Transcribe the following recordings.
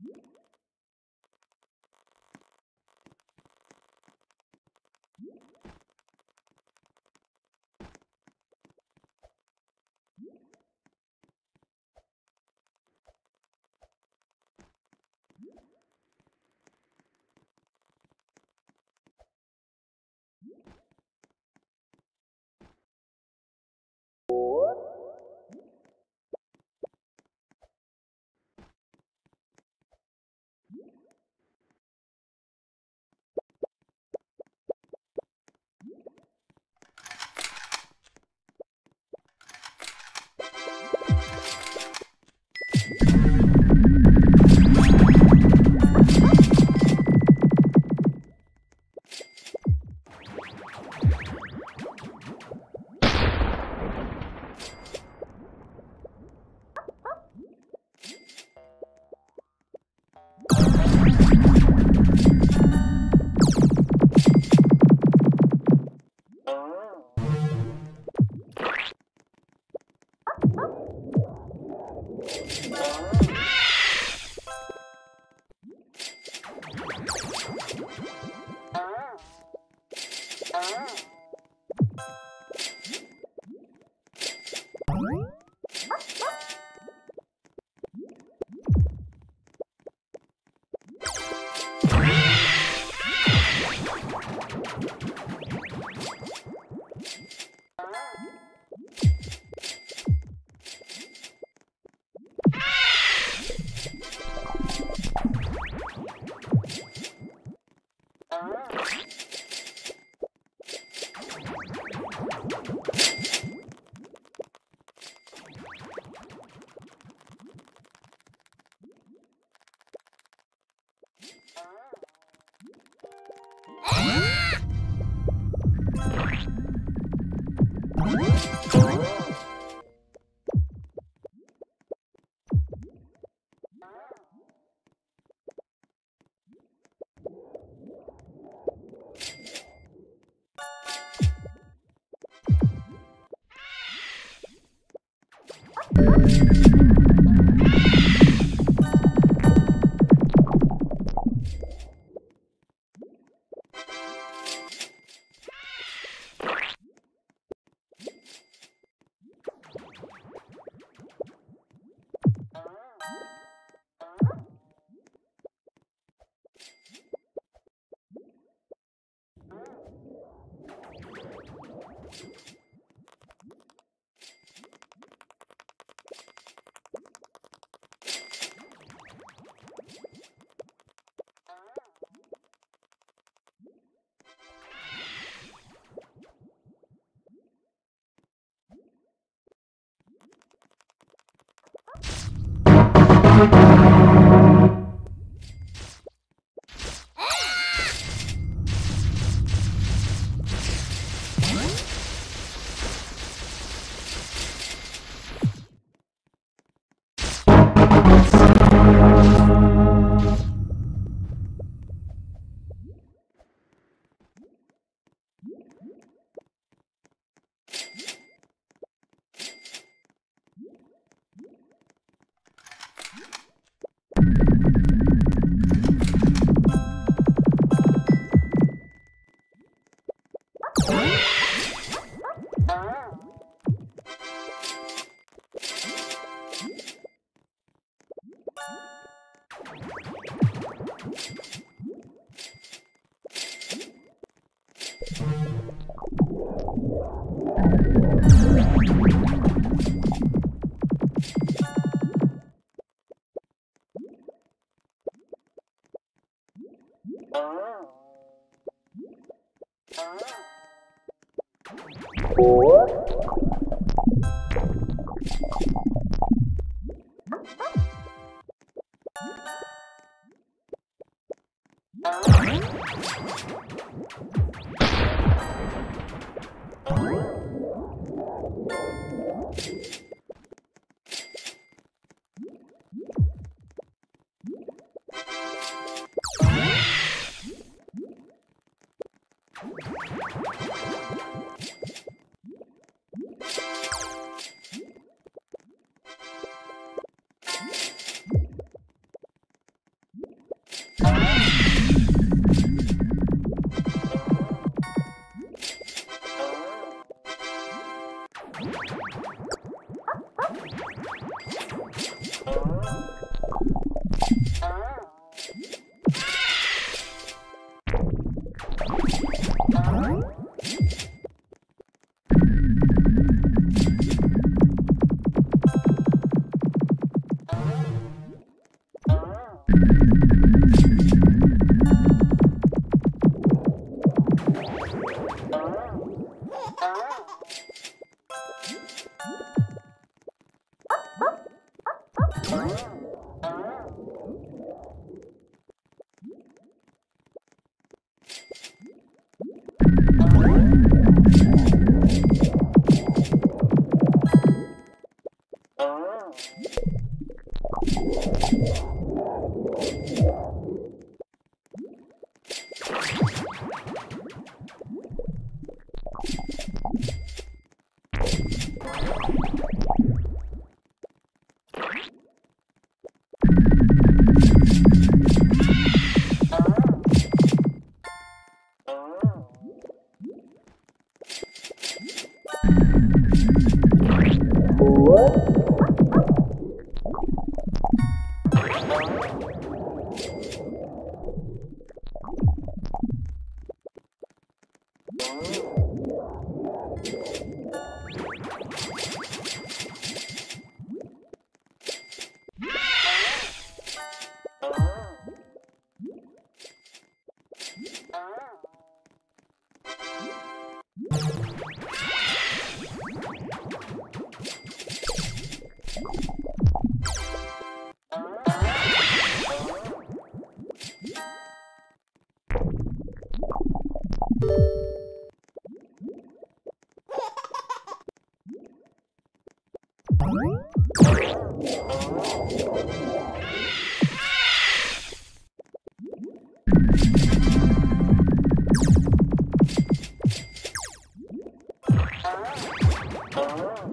Yeah. Thank you. Oh.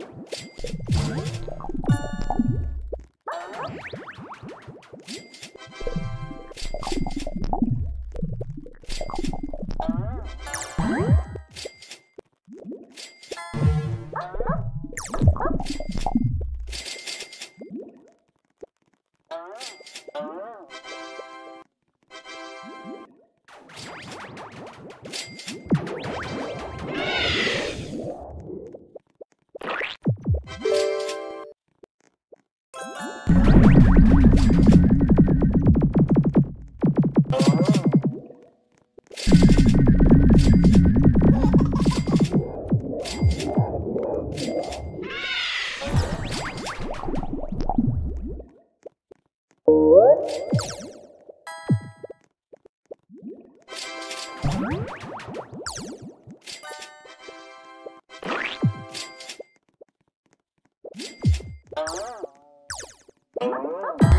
Oh,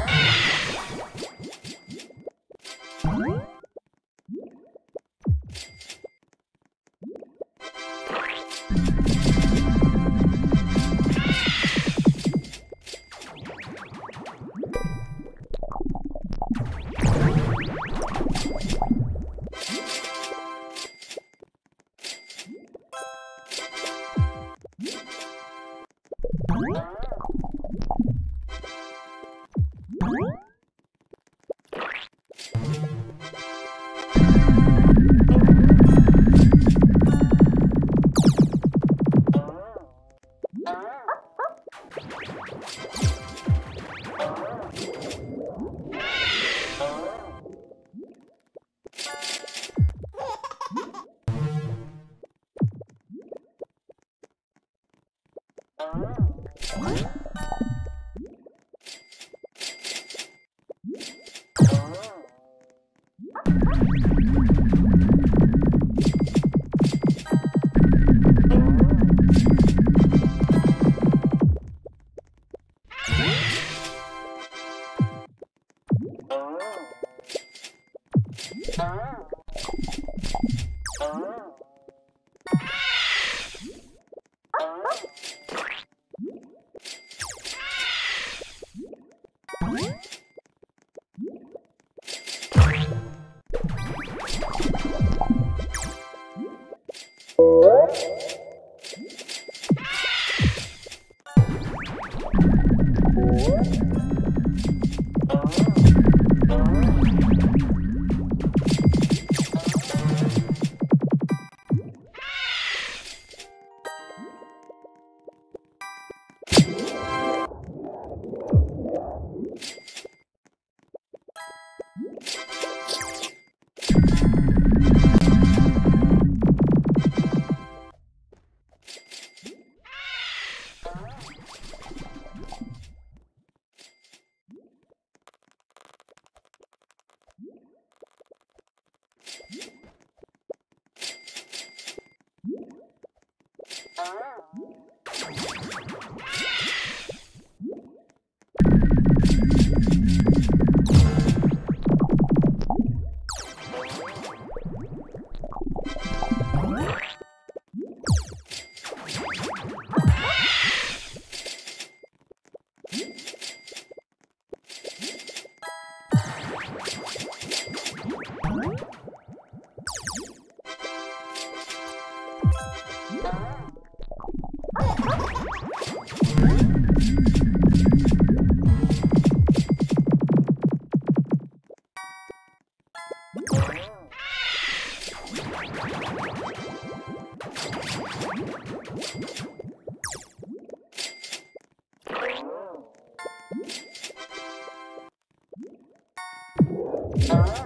Ah.